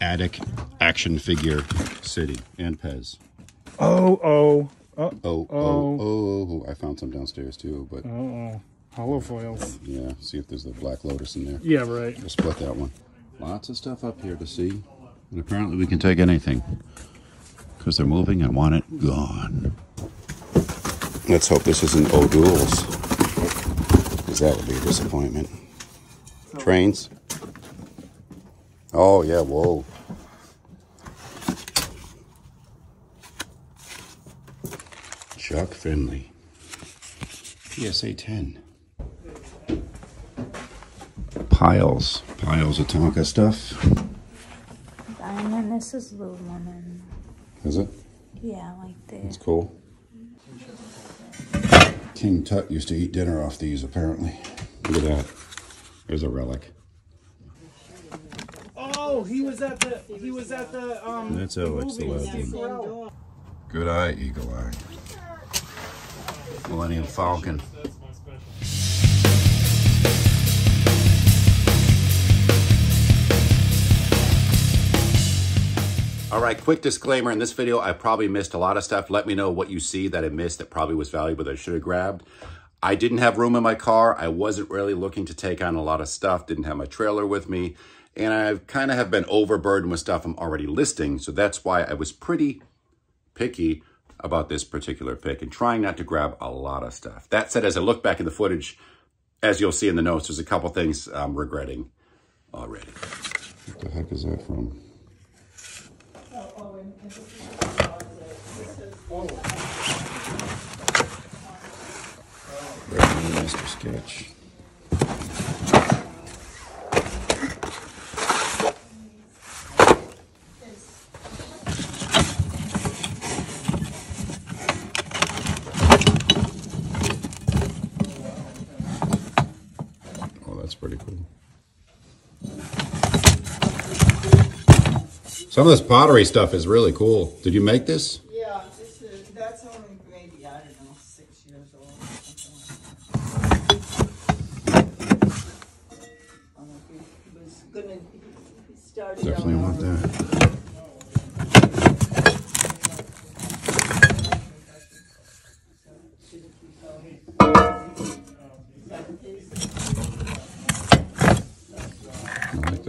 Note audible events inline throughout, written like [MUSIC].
attic action figure city and Pez. Oh, oh. Uh, oh, Oh, oh, oh, I found some downstairs too, but oh. Hollow foils. yeah, see if there's the Black Lotus in there. Yeah, right. We'll split that one. Lots of stuff up here to see. And apparently we can take anything. Because they're moving and want it gone. Let's hope this isn't O'Doul's. Because that would be a disappointment. Trains. Oh, yeah, whoa. Chuck Finley. PSA 10. Piles. Piles of Tonka stuff. Diamond, this is Lululemon. Is it? Yeah, like this. It's cool. King Tut used to eat dinner off these, apparently. Look at that. There's a relic. Oh, he was at the he was at the um That's how it's the movie. legend. Steve Carell. Good eye, eagle eye. Millennium Falcon. All right, quick disclaimer. In this video, I probably missed a lot of stuff. Let me know what you see that I missed that probably was valuable that I should have grabbed. I didn't have room in my car. I wasn't really looking to take on a lot of stuff. Didn't have my trailer with me. And I kind of have been overburdened with stuff I'm already listing. So that's why I was pretty picky about this particular pick and trying not to grab a lot of stuff. That said, as I look back at the footage, as you'll see in the notes, there's a couple things I'm regretting already. What the heck is that from? Master Sketch. Pretty cool. Some of this pottery stuff is really cool. Did you make this? This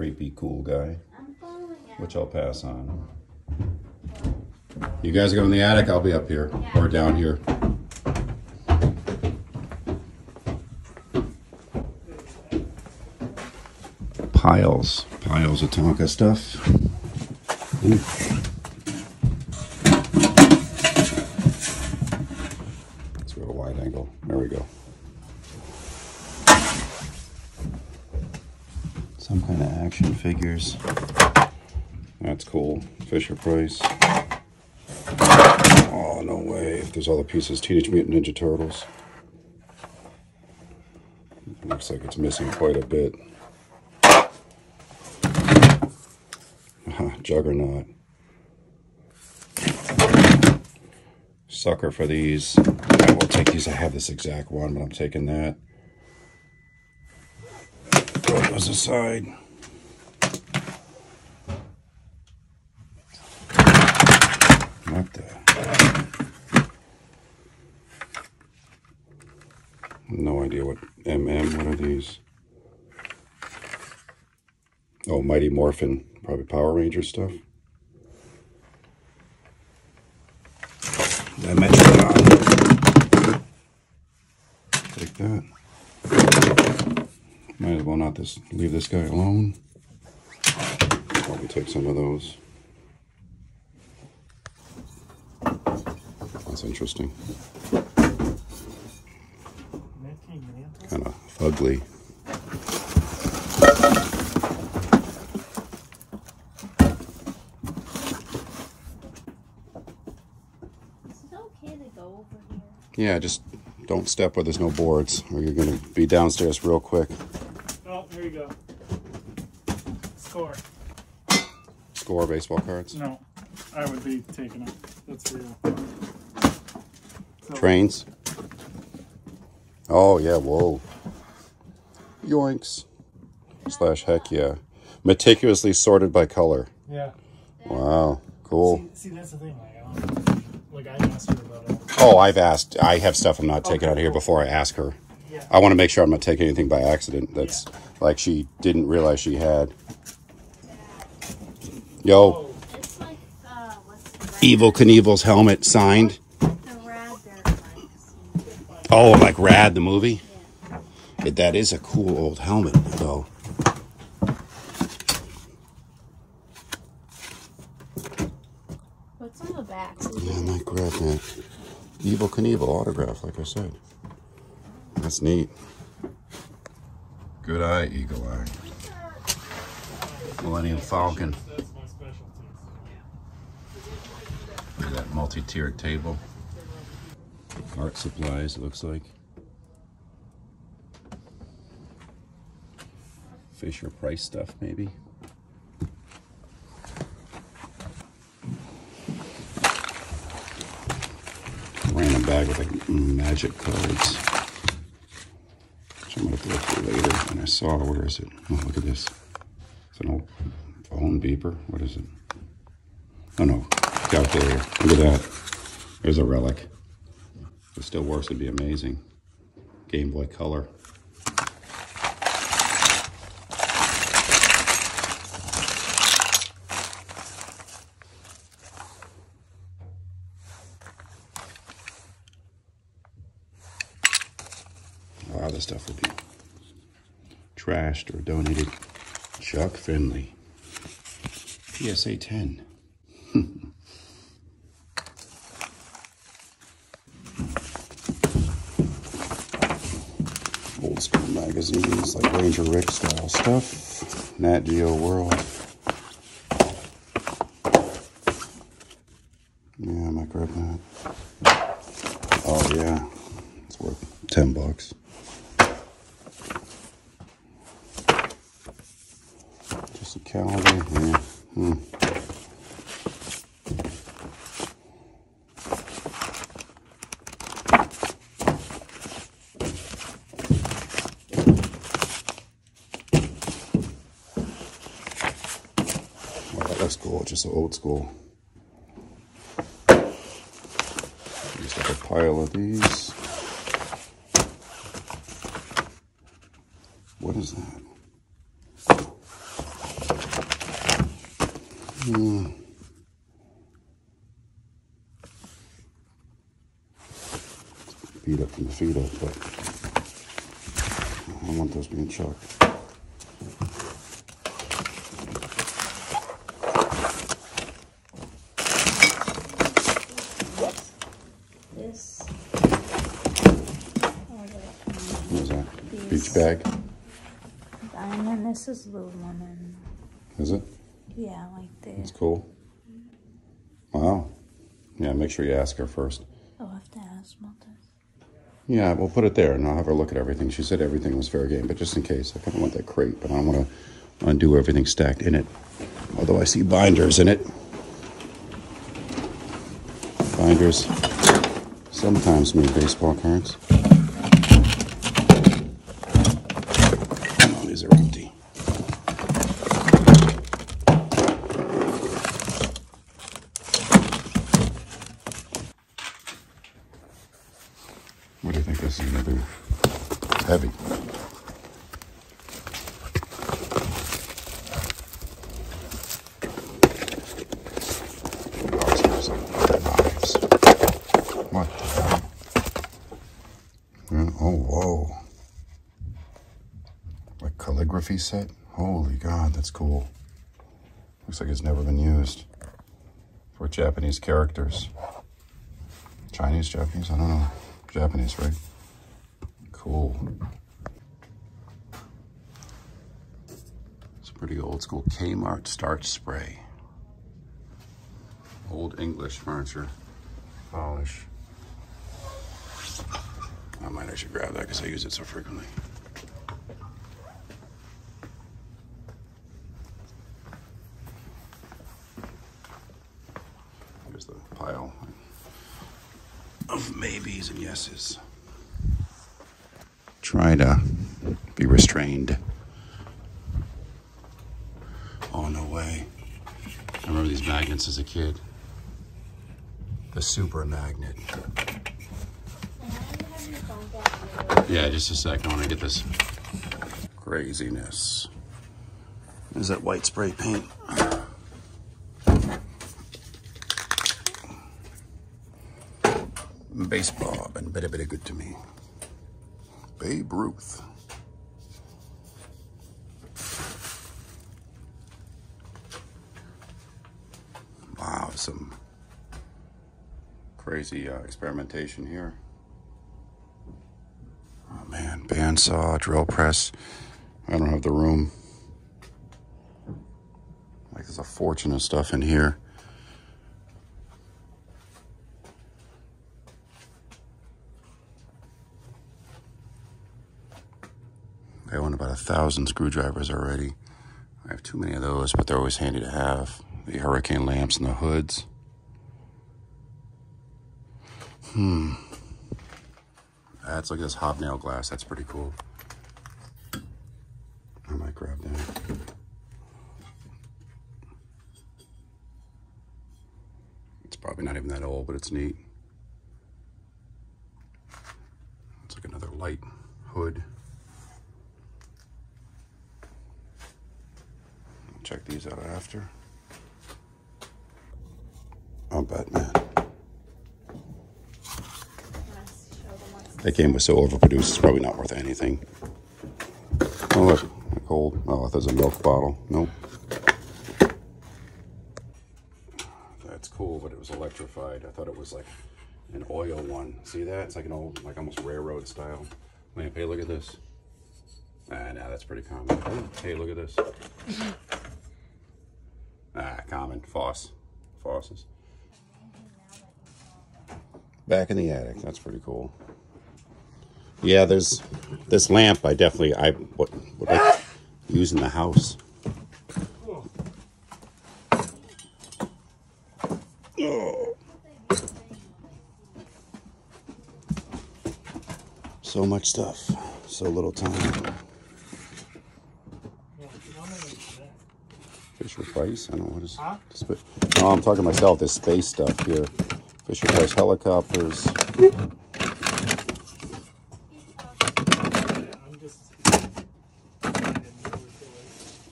creepy cool guy, I'm following it. which I'll pass on. You guys go in the attic, I'll be up here or down here. Piles, piles of Tonka stuff. Ooh. Let's go to wide angle. There we go. Some kind of action figures. That's cool. Fisher Price. Oh, no way. If there's all the pieces, Teenage Mutant Ninja Turtles. Looks like it's missing quite a bit. [LAUGHS] Juggernaut. Sucker for these. I will take these. I have this exact one, but I'm taking that. Throw those aside. What the? No idea what MM. What are these? Oh, Mighty Morphin. Probably Power Ranger stuff. That Metrodon. Take that. Might as well not this leave this guy alone. Probably take some of those. That's interesting kind of ugly. Yeah, just don't step where there's no boards or you're going to be downstairs real quick. Oh, here you go. Score. Score baseball cards? No, I would be taking it. That's real. So Trains? Oh yeah, whoa. Yoinks. Slash heck yeah. Meticulously sorted by color. Yeah. Wow. Cool. See, see, that's the thing. Like, I like I asked her about it. Oh, I've asked. I have stuff I'm not taking out of here before I ask her. Yeah. I want to make sure I'm not taking anything by accident. That's like she didn't realize she had. Yo, Oh, It's like, uh, what's Evel Knievel's helmet signed. The rad bear bikes. Oh, like Rad the movie. Yeah. It, that is a cool old helmet, though. What's on the back? Yeah, I might grab that. Evel Knievel autograph, like I said. That's neat. Good eye, eagle eye. Millennium Falcon. that's my specialty. Look at that multi-tiered table. Art supplies, it looks like. Fisher Price stuff, maybe. Random bag with like magic cards. Which I'm gonna have to look for later. And I saw, where is it? Oh, look at this. It's an old phone beeper. What is it? Oh no, calculator. Look at that. There's a relic. It still works, it'd be amazing. Game Boy Color. A lot of this stuff would be trashed or donated. Chuck Finley. PSA 10. [LAUGHS] Old school magazines like Ranger Rick style stuff. Nat Geo World. Yeah, I might grab that. Oh yeah. It's worth 10 bucks. Just a calendar. Yeah. Hmm. Well, that looks cool. Old school. Just like a pile of these. What is that? Hmm. Beat up from the feet up, but I want those being chucked. This. Oh, wait. What is that? Beach bag? Is Lululemon. Is it? Yeah, like It's this. cool. Wow. Yeah, make sure you ask her first. Oh, I have to ask this. Yeah, we'll put it there and I'll have her look at everything. She said everything was fair game, but just in case, I kind of want that crate, but I don't want to undo everything stacked in it. Although I see binders in it. Binders sometimes mean baseball cards. Oh, these are empty. What do you think this is going to do? It's heavy. Oh, it's got some knives. What the hell? Yeah, Oh, whoa. Oh, like a calligraphy set? Holy God, that's cool. Looks like it's never been used. For Japanese characters. Chinese, Japanese? I don't know. Japanese, right? Cool. It's a pretty old school Kmart starch spray. Old English furniture. Polish. I might actually grab that because I use it so frequently. Here's the pile of maybes and yeses. Try to be restrained. Oh, no way. I remember these magnets as a kid. The super magnet. Yeah, just a sec. I want to get this craziness. Is that white spray paint? Baseball been very, very good to me. Babe Ruth. Wow, some crazy uh, experimentation here. Oh man, bandsaw, drill press. I don't have the room. Like there's a fortune of stuff in here. I own about a thousand screwdrivers already. I have too many of those, but they're always handy to have. The hurricane lamps and the hoods. Hmm. That's at this hobnail glass. That's pretty cool. I might grab that. It's probably not even that old, but it's neat. It's like another light hood. These out after. Oh, Batman. That game was so overproduced, it's probably not worth anything. Oh, look, cold. Oh, there's a milk bottle. Nope. That's cool, but it was electrified. I thought it was like an oil one. See that? It's like an old, like almost railroad style. Man, hey, look at this. Ah, now that's pretty common. Hey, look at this. Foss. Fosses. Back in the attic. That's pretty cool. Yeah, there's this lamp. I definitely I what what I use in the house. Oh. So much stuff, so little time. Well, how many is that? Fisher Price. I don't know what is. Huh? No, I'm talking to myself. This space stuff here. Fisher Price helicopters. Yeah, I'm just.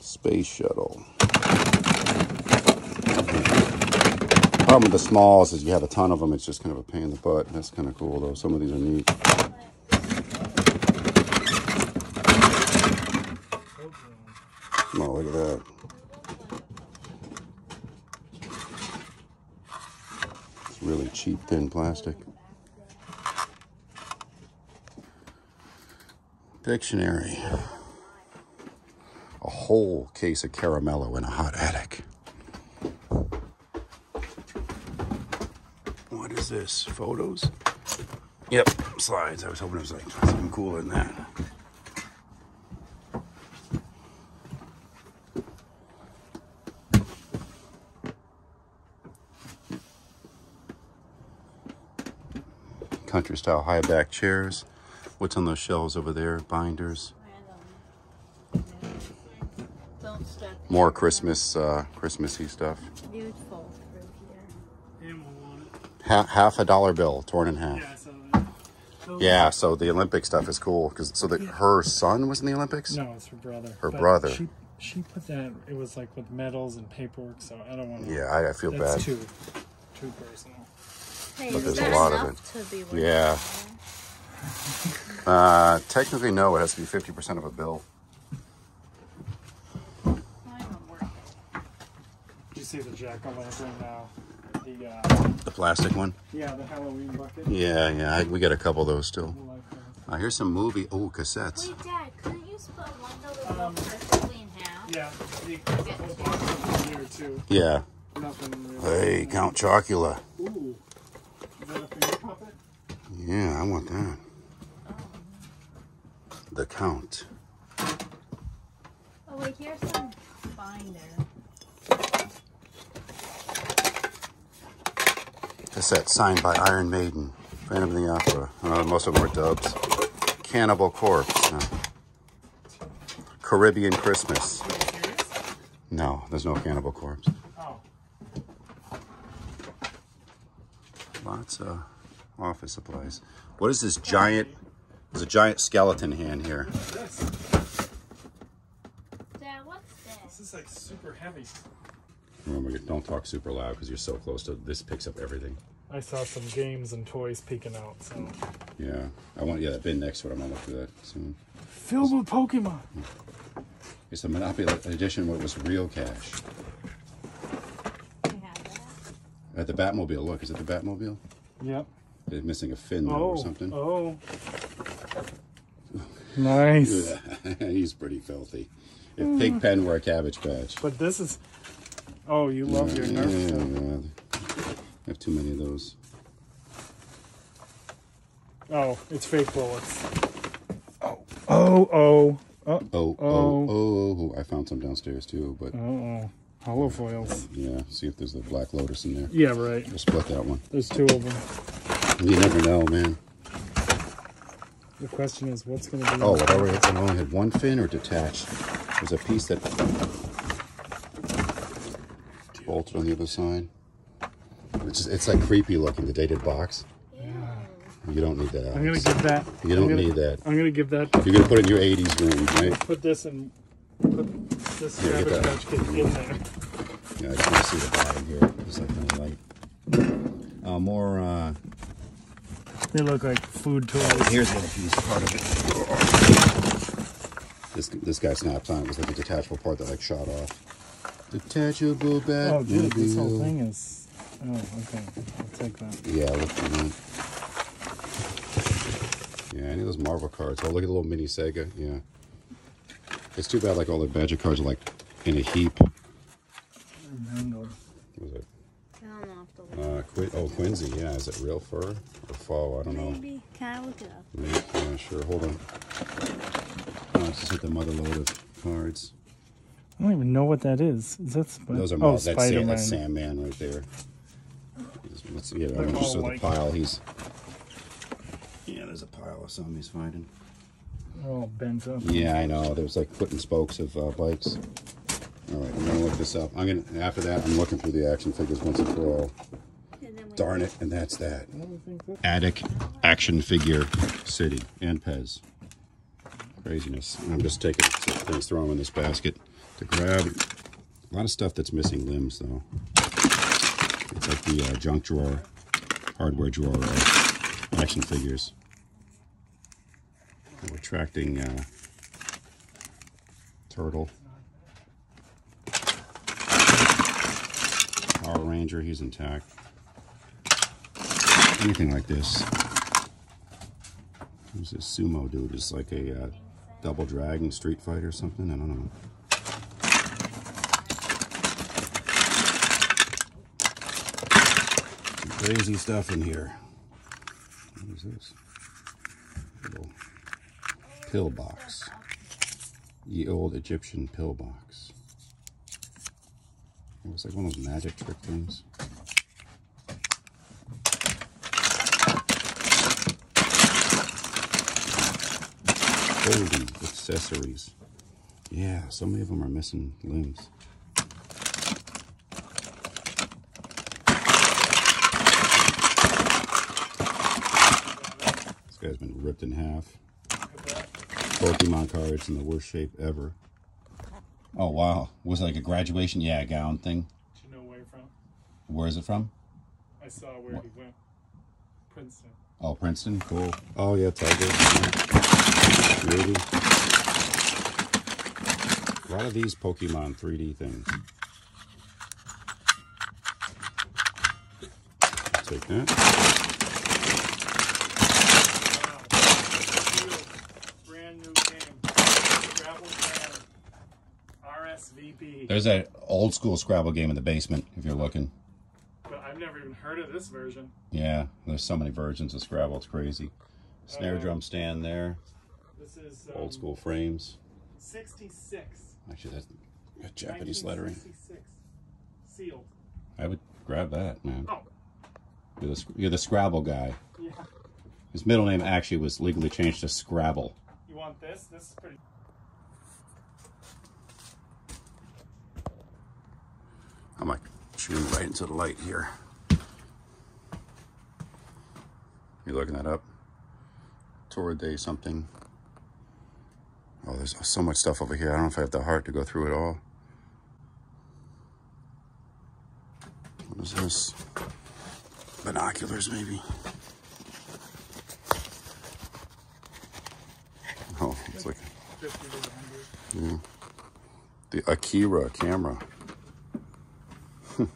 Space shuttle. Problem with the smalls is you have a ton of them. It's just kind of a pain in the butt. That's kind of cool though. Some of these are neat. Oh, look at that. Really cheap, thin plastic. Dictionary. A whole case of caramello in a hot attic. What is this? Photos? Yep, slides. I was hoping it was like something cooler than that. Country style high back chairs. What's on those shelves over there? Binders. More Christmas, uh, Christmassy stuff. Beautiful through here. Ammo on it. Half, half a dollar bill torn in half. Yeah, so. that- those- Yeah, so the Olympic stuff is cool because so that her son was in the Olympics. No, it's her brother. Her But brother. She, she put that. It was like with medals and paperwork, so I don't want to. Yeah, I, I feel That's bad. too, too personal. Hey, But there's a lot of enough to be worth Yeah. Uh, technically, no. It has to be fifty percent of a bill. Not even worth it. You see the jack o' lantern now? The uh, The plastic one. yeah, the Halloween bucket. Yeah, yeah. I, we got a couple of those still. I like. Uh, here's some movie. Oh, cassettes. Wait, Dad, couldn't you split one of those Um, perfectly in half? Yeah, the whole box here too. Yeah. Nothing really. Hey, Count Chocula. Ooh, is that a finger puppet? Yeah, I want that. the count. Oh wait, here's some binder. Cassette signed by Iron Maiden, Phantom of the Opera. Uh, most of them were dubs. Cannibal Corpse. No. Caribbean Christmas. No, there's no Cannibal Corpse. Oh, Lots of office supplies. What is this giant? There's a giant skeleton hand here. this. Dad, what's This this? is like super heavy. Oh Remember, don't talk super loud because you're so close to this. Picks up everything. I saw some games and toys peeking out. So Yeah, I want yeah that bin next to it. I'm gonna look for that soon. filled with Pokemon. Hmm. It's a Monopoly edition. What was real cash We have that. at the Batmobile? Look, is it the Batmobile? Yep. They're missing a fin though, Oh. or something. Oh. Nice. [LAUGHS] He's pretty filthy. If Mm. Pigpen were a cabbage patch. But this is. Oh, you love your Nerf yeah, stuff. yeah. I have too many of those. Oh, it's fake bullets. Oh, oh, oh, oh, Oh, oh, oh, I found some downstairs too, but oh, oh. Hollow foils. yeah, see if there's a Black Lotus in there. Yeah, right. We'll split that one. There's two of them. You never know, man. The question is, what's going to be? Oh, it already it only had one fin or detached. There's a piece that bolted on the other side. It's just, it's like creepy looking, the dated box. You don't need that. I'm gonna give that. You don't gonna, need that. I'm gonna give that. You're gonna put it in your 80s room, right? Put this in. Put this Yeah, Cabbage. Patch Kid in there. Yeah, I just want to see the bottom here. It's like kind of light. Uh, more. Uh, They look like food toys. here's one piece, part of it. This this guy snaps on. It was like a detachable part that like shot off. Detachable bat. Oh, dude, this whole thing is. Oh, okay. I'll take that. Yeah, look for that. Yeah, any of those Marvel cards. Oh, look at the little mini Sega. Yeah. It's too bad like all the Badger cards are like in a heap. What was it? I don't know if the Uh, Quin- oh, Quincy. Yeah, is it real fur or faux? I don't know. Maybe. Can I look it up? Maybe, yeah, sure. Hold on. Oh, let's just hit the mother load of cards. I don't even know what that is. Is that Sp- Those are oh, that's, Sam, Spider-Man? that's Sandman right there. Let's. Yeah, I'm all just the white. pile. He's. Yeah, there's a pile of some he's finding. They're all bent up. Yeah, I know. There's like foot and spokes of uh, bikes. All right, I'm gonna look this up. I'm gonna after that. I'm looking through the action figures once and for all. And Darn it, and that's that. Attic Action Figure City and Pez. Craziness. And I'm just taking things, throw them in this basket to grab. A lot of stuff that's missing limbs though. It's like the uh, junk drawer, hardware drawer of action figures. A retracting uh, turtle. Power Ranger, he's intact anything like this. Who's this sumo dude? Is like a uh, double dragon Street Fighter or something? I don't know. Some crazy stuff in here. What is this? Little pill box. The old Egyptian pill box. It was like one of those magic trick things. Accessories. Yeah, so many of them are missing limbs. This guy's been ripped in half. Pokemon cards in the worst shape ever. Oh wow, was it like a graduation? Yeah, gown thing. Do you know where from? Where is it from? I saw where he went. Princeton. Oh, Princeton. Cool. Oh yeah, Tiger. Really? A lot of these Pokemon 3D things. Take that. Brand new game. Scrabble Grand. RSVP. There's that old school Scrabble game in the basement if you're looking. Never even heard of this version. Yeah, there's so many versions of Scrabble. It's crazy. Snare Uh, drum stand there. This is um, Old school frames. 66. Actually, that's got Japanese lettering. 1966. Sealed. I would grab that, man. Oh, You're the, you're the Scrabble guy. yeah. His middle name actually was legally changed to Scrabble. You want this? This is pretty. I'm like shooting right into the light here. You looking that up? Tour Day something. Oh, there's so much stuff over here. I don't know if I have the heart to go through it all. What is this? Binoculars, maybe. Oh, it's like 50 the Akira camera. [LAUGHS]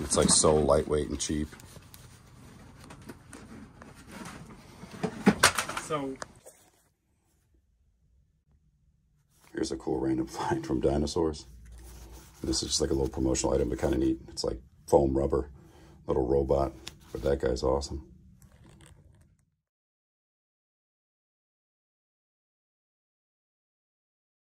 it's like so lightweight and cheap. So, Here's a cool random [LAUGHS] find from dinosaurs. This is just like a little promotional item, but kind of neat. It's like foam rubber, little robot, but that guy's awesome.